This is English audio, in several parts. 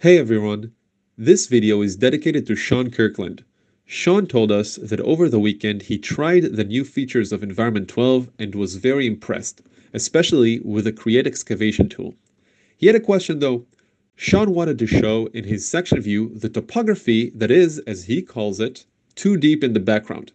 Hey everyone! This video is dedicated to Sean Kirkland. Sean told us that over the weekend he tried the new features of Environment 12 and was very impressed, especially with the Create Excavation tool. He had a question though. Sean wanted to show in his section view the topography that is, as he calls it, too deep in the background.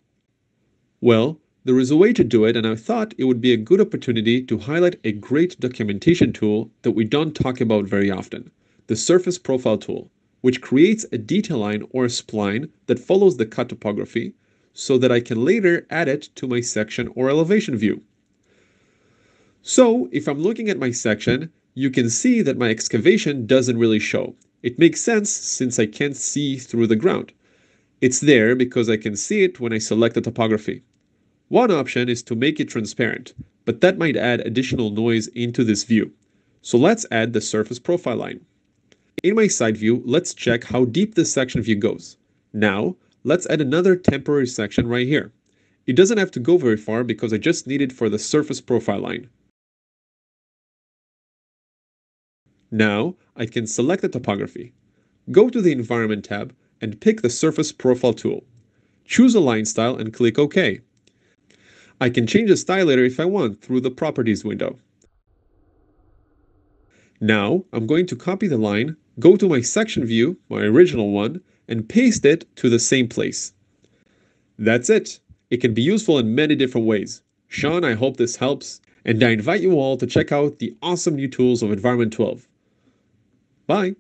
Well, there is a way to do it and I thought it would be a good opportunity to highlight a great documentation tool that we don't talk about very often, the Surface Profile tool, which creates a detail line or a spline that follows the cut topography so that I can later add it to my section or elevation view. So if I'm looking at my section, you can see that my excavation doesn't really show. It makes sense since I can't see through the ground. It's there because I can see it when I select the topography. One option is to make it transparent, but that might add additional noise into this view. So let's add the surface profile line. In my side view, let's check how deep this section view goes. Now, let's add another temporary section right here. It doesn't have to go very far because I just need it for the surface profile line. Now, I can select the topography. Go to the Environment tab and pick the Surface Profile tool. Choose a line style and click OK. I can change the style later if I want through the Properties window. Now, I'm going to copy the line, go to my section view, my original one, and paste it to the same place. That's it. It can be useful in many different ways. Sean, I hope this helps, and I invite you all to check out the awesome new tools of Environment 12. Bye!